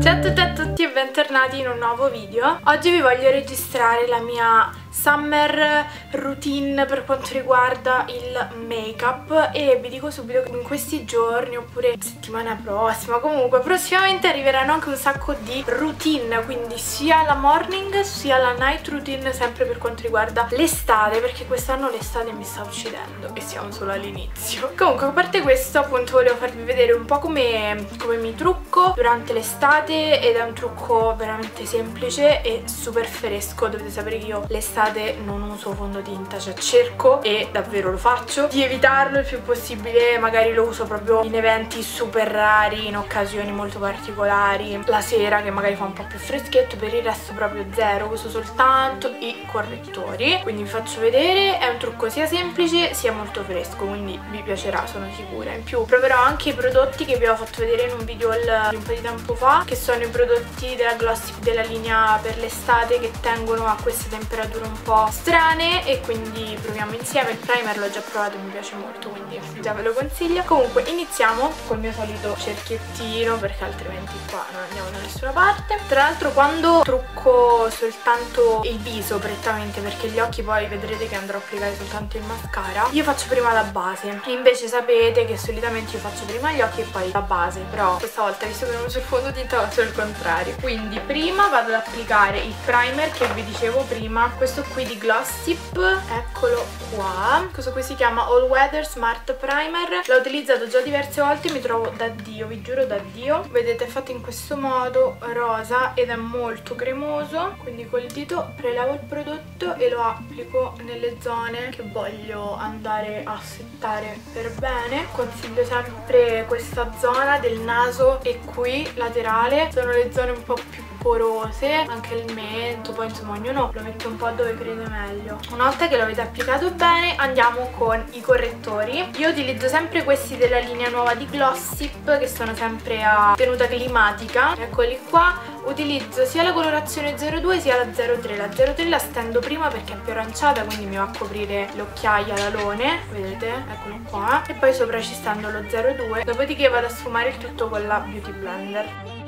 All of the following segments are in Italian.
Ciao a tutte e a tutti e bentornati in un nuovo video. Oggi vi voglio registrare la mia summer routine per quanto riguarda il make up e vi dico subito che in questi giorni oppure settimana prossima comunque prossimamente arriveranno anche un sacco di routine quindi sia la morning sia la night routine sempre per quanto riguarda l'estate perché quest'anno l'estate mi sta uccidendo e siamo solo all'inizio. Comunque a parte questo appunto volevo farvi vedere un po' come, come mi trucco durante l'estate ed è un trucco veramente semplice e super fresco. Dovete sapere che io l'estate non uso fondotinta, cioè cerco e davvero lo faccio. Di evitarlo il più possibile, magari lo uso proprio in eventi super rari, in occasioni molto particolari, la sera che magari fa un po' più freschetto, per il resto proprio zero, uso soltanto i correttori, quindi vi faccio vedere, è un trucco sia semplice sia molto fresco, quindi vi piacerà sono sicura. In più proverò anche i prodotti che vi ho fatto vedere in un video un po' di tempo fa, che sono i prodotti della Glossip della linea per l'estate che tengono a queste temperature un po' strane e quindi proviamo insieme. Il primer l'ho già provato mi piace molto quindi già ve lo consiglio. Comunque iniziamo col mio solito cerchiettino perché altrimenti qua non andiamo da nessuna parte. Tra l'altro quando trucco soltanto il viso prettamente perché gli occhi poi vedrete che andrò a applicare soltanto il mascara io faccio prima la base. Invece sapete che solitamente io faccio prima gli occhi e poi la base però questa volta visto che non uso il fondotinta faccio il contrario. Quindi prima vado ad applicare il primer che vi dicevo prima questo qui di Glossip eccolo qua. Questo qui si chiama All Weather Smart Primer. L'ho utilizzato già diverse volte mi trovo da dio vi giuro da dio. Vedete è fatto in questo modo rosa ed è molto cremoso. Quindi col dito prelavo il prodotto e lo applico nelle zone che voglio andare a settare per bene. Consiglio sempre questa zona del naso e qui laterale sono le zone un po' più porose anche il mento poi insomma ognuno lo mette un po' dove crede meglio. Una volta che lo avete applicato bene andiamo con i correttori. Io utilizzo sempre questi della linea nuova di Glossip che sono sempre a tenuta climatica. Eccoli qua. Utilizzo sia la colorazione 02 sia la 03 la 03 la stendo prima perché è più aranciata quindi mi va a coprire l'occhiaia l'alone. Vedete? Eccolo qua. E poi sopra ci stendo lo 02 dopodiché vado a sfumare il tutto con la beauty blender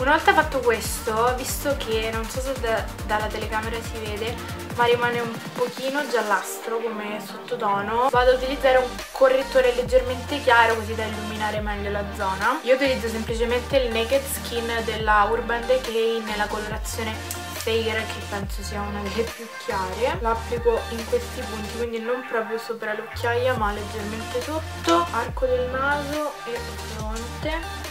Una volta fatto questo, visto che non so se da, dalla telecamera si vede, ma rimane un pochino giallastro come sottotono, vado ad utilizzare un correttore leggermente chiaro così da illuminare meglio la zona. Io utilizzo semplicemente il Naked Skin della Urban Decay nella colorazione Fair che penso sia una delle più chiare. Lo applico in questi punti quindi non proprio sopra l'occhiaia ma leggermente sotto. Arco del naso e fronte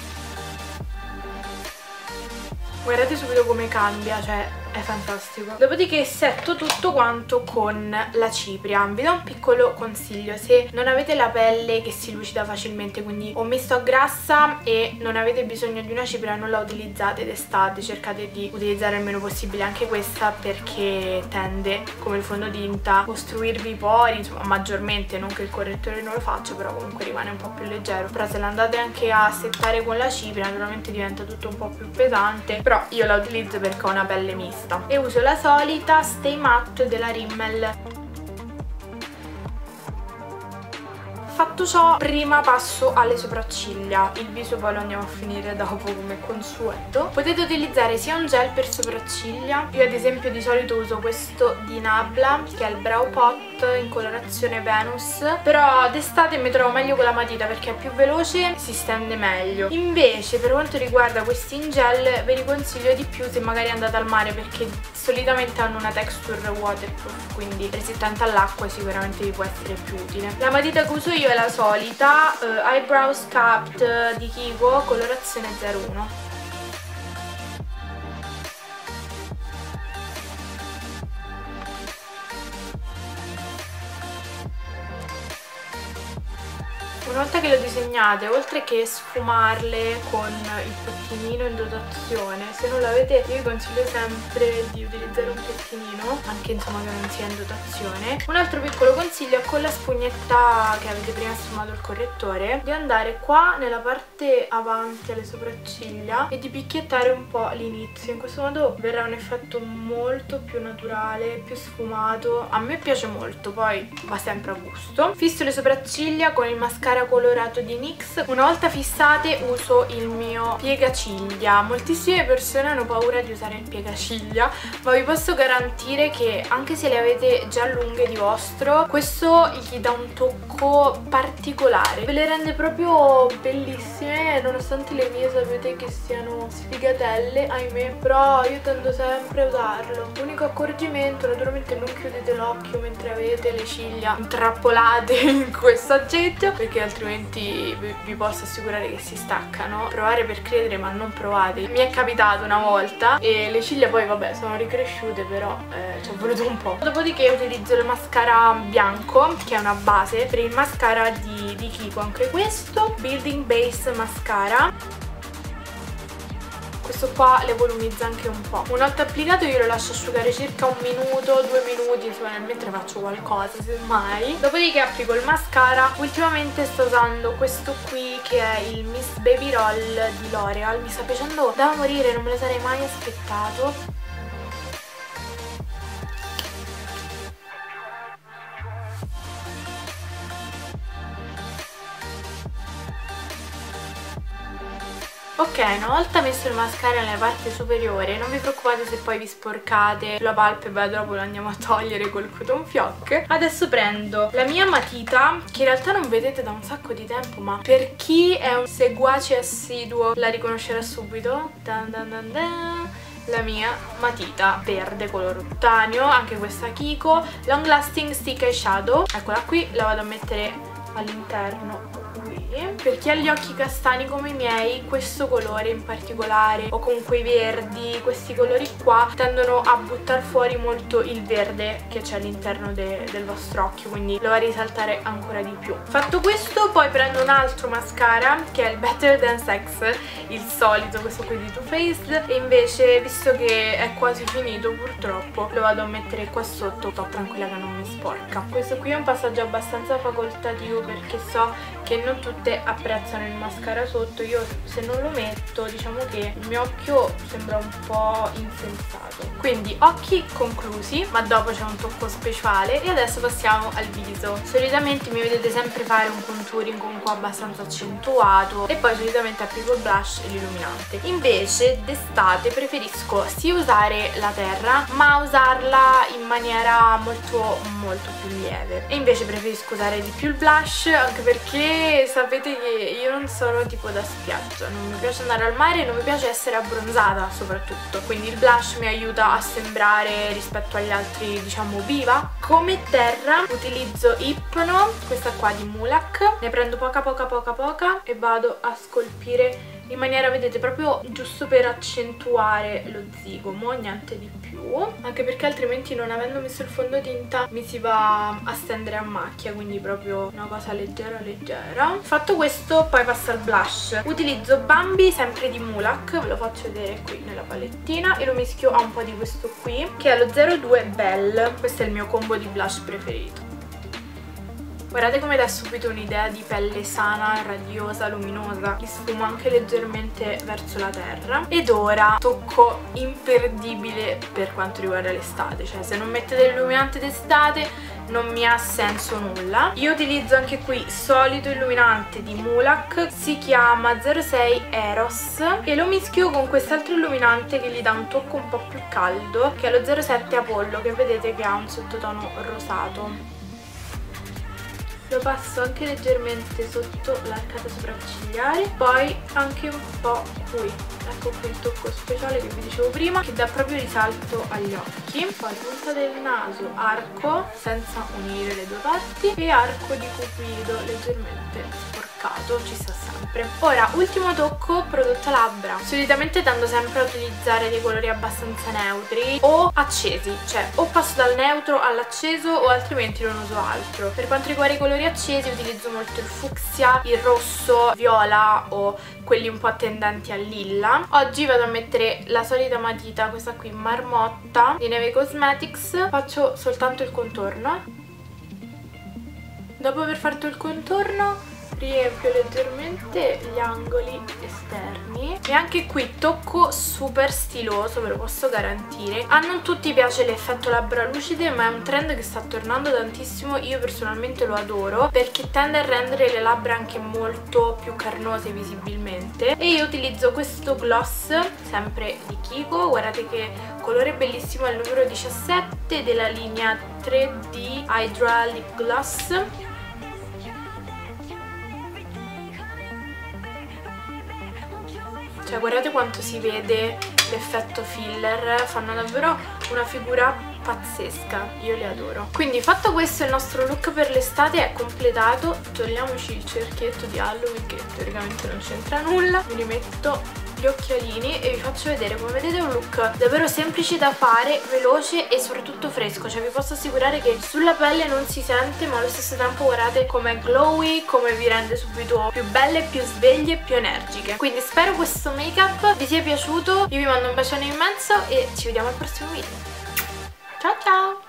Guardate subito come cambia, cioè è fantastico. Dopodiché setto tutto quanto con la cipria. Vi do un piccolo consiglio. Se non avete la pelle che si lucida facilmente quindi o mi sto grassa e non avete bisogno di una cipria non la utilizzate d'estate. Cercate di utilizzare il meno possibile anche questa perché tende come il fondotinta a costruirvi i pori insomma maggiormente. Non che il correttore non lo faccia però comunque rimane un po' più leggero. Però se l'andate anche a settare con la cipria naturalmente diventa tutto un po' più pesante. Però io la utilizzo perché ho una pelle mista questa e uso la solita Stay Matte della Rimmel Fatto ciò, prima passo alle sopracciglia. Il viso poi lo andiamo a finire dopo come consueto. Potete utilizzare sia un gel per sopracciglia, io ad esempio di solito uso questo di Nabla, che è il Brow Pot in colorazione Venus, però d'estate mi trovo meglio con la matita perché è più veloce e si stende meglio. Invece per quanto riguarda questi in gel ve li consiglio di più se magari andate al mare perché solitamente hanno una texture waterproof, quindi resistente all'acqua sicuramente vi può essere più utile. La matita che uso io è la solita uh, Eyebrow Sculpt di Kiko colorazione 01 una volta che le disegnate oltre che sfumarle con il pettinino in dotazione se non l'avete io vi consiglio sempre di utilizzare un pettinino anche insomma che non sia in dotazione. Un altro piccolo consiglio è con la spugnetta che avete prima sfumato il correttore di andare qua nella parte avanti alle sopracciglia e di picchiettare un po' l'inizio. In questo modo verrà un effetto molto più naturale più sfumato. A me piace molto poi va sempre a gusto. Fisso le sopracciglia con il mascara colorato di NYX. Una volta fissate uso il mio piegaciglia. Moltissime persone hanno paura di usare il piegaciglia ma vi posso garantire che anche se le avete già lunghe di vostro questo gli dà un tocco particolare. Ve le rende proprio bellissime nonostante le mie sapete che siano sfigatelle ahimè però io tendo sempre a usarlo. L'unico accorgimento naturalmente non chiudete l'occhio mentre avete le ciglia intrappolate in questo aggeggio perché altrimenti vi posso assicurare che si staccano. Provare per credere ma non provate. Mi è capitato una volta e le ciglia poi vabbè sono ricresciute però eh, ci ho voluto un po' dopodiché utilizzo il mascara bianco che è una base per il mascara di, di Kiko anche questo Building Base Mascara questo qua le volumizza anche un po'. Una volta applicato io lo lascio asciugare circa un minuto, due minuti, insomma mentre faccio qualcosa, semmai. Dopodiché applico il mascara. Ultimamente sto usando questo qui che è il Miss Baby Roll di L'Oreal. Mi sta piacendo da morire, non me lo sarei mai aspettato. Ok, una volta messo il mascara nella parte superiore, non vi preoccupate se poi vi sporcate la palpebra, dopo lo andiamo a togliere col cotton fioc. Adesso prendo la mia matita, che in realtà non vedete da un sacco di tempo, ma per chi è un seguace assiduo la riconoscerà subito. Dan dan dan dan la mia matita verde color ruttaneo, anche questa Kiko, Long Lasting Stick Eyeshadow, eccola qui, la vado a mettere all'interno per chi ha gli occhi castani come i miei questo colore in particolare o comunque i verdi questi colori qua tendono a buttare fuori molto il verde che c'è all'interno de del vostro occhio quindi lo va a risaltare ancora di più. Fatto questo poi prendo un altro mascara che è il Better Than Sex il solito questo qui di Too Faced. E invece visto che è quasi finito purtroppo lo vado a mettere qua sotto sto tranquilla che non mi sporca. Questo qui è un passaggio abbastanza facoltativo perché so che non tutte apprezzano il mascara sotto io se non lo metto diciamo che il mio occhio sembra un po' insensato. Quindi occhi conclusi ma dopo c'è un tocco speciale e adesso passiamo al viso. Solitamente mi vedete sempre fare un contouring comunque abbastanza accentuato e poi solitamente applico il blush e l'illuminante. Invece d'estate preferisco sì usare la terra ma usarla in maniera molto molto più lieve. E invece preferisco usare di più il blush anche perché sapete che io non sono tipo da spiaggia, non mi piace andare al mare e non mi piace essere abbronzata soprattutto, quindi il blush mi aiuta a sembrare rispetto agli altri diciamo viva. Come terra utilizzo Ipno, questa qua di Mulak, ne prendo poca poca poca poca e vado a scolpire in maniera, vedete, proprio giusto per accentuare lo zigomo, niente di più, anche perché altrimenti non avendo messo il fondotinta mi si va a stendere a macchia, quindi proprio una cosa leggera leggera. Fatto questo poi passo al blush. Utilizzo Bambi sempre di Mulak, ve lo faccio vedere qui nella palettina e lo mischio a un po' di questo qui, che è lo 02 Bell, questo è il mio combo di blush preferito. Guardate come dà subito un'idea di pelle sana, radiosa, luminosa. Li sfumo anche leggermente verso la terra. Ed ora tocco imperdibile per quanto riguarda l'estate. Cioè se non mettete l'illuminante d'estate non mi ha senso nulla. Io utilizzo anche qui solito illuminante di Mulak, si chiama 06 Eros e lo mischio con quest'altro illuminante che gli dà un tocco un po' più caldo, che è lo 07 Apollo, che vedete che ha un sottotono rosato lo passo anche leggermente sotto l'arcata sopraccigliare poi anche un po' qui. Ecco qui il tocco speciale che vi dicevo prima che dà proprio risalto agli occhi. Poi punta del naso arco senza unire le due parti e arco di cupido leggermente sporcato mercato, ci sta sempre. Ora, ultimo tocco, prodotto labbra. Solitamente tendo sempre a utilizzare dei colori abbastanza neutri o accesi, cioè o passo dal neutro all'acceso o altrimenti non uso altro. Per quanto riguarda i colori accesi utilizzo molto il fucsia, il rosso, viola o quelli un po' tendenti al lilla. Oggi vado a mettere la solita matita, questa qui marmotta di Neve Cosmetics, faccio soltanto il contorno. Dopo aver fatto il contorno riempio leggermente gli angoli esterni. E anche qui tocco super stiloso ve lo posso garantire. A non tutti piace l'effetto labbra lucide ma è un trend che sta tornando tantissimo. Io personalmente lo adoro perché tende a rendere le labbra anche molto più carnose visibilmente. E io utilizzo questo gloss sempre di Kiko. Guardate che colore bellissimo è il numero 17 della linea 3D Hydra Lip Gloss Cioè guardate quanto si vede l'effetto filler, fanno davvero una figura pazzesca, io le adoro. Quindi fatto questo il nostro look per l'estate è completato, togliamoci il cerchietto di Halloween che teoricamente non c'entra nulla, mi rimetto gli occhialini e vi faccio vedere come vedete un look davvero semplice da fare, veloce e soprattutto fresco. Cioè vi posso assicurare che sulla pelle non si sente ma allo stesso tempo guardate come è glowy, come vi rende subito più belle, più sveglie, più energiche. Quindi spero questo make up vi sia piaciuto. Io vi mando un bacione immenso e ci vediamo al prossimo video. Ciao ciao